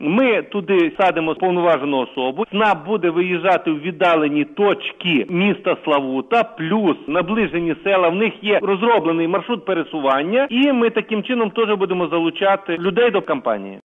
Ми туди садимо повноважену особу. СНАП буде виїжджати в віддалені точки міста Славута, плюс наближені села. В них є розроблений маршрут пересування, і ми таким чином теж будемо залучати людей до кампанії.